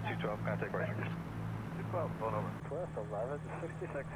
212, contact right. 212, phone over. Plus 66.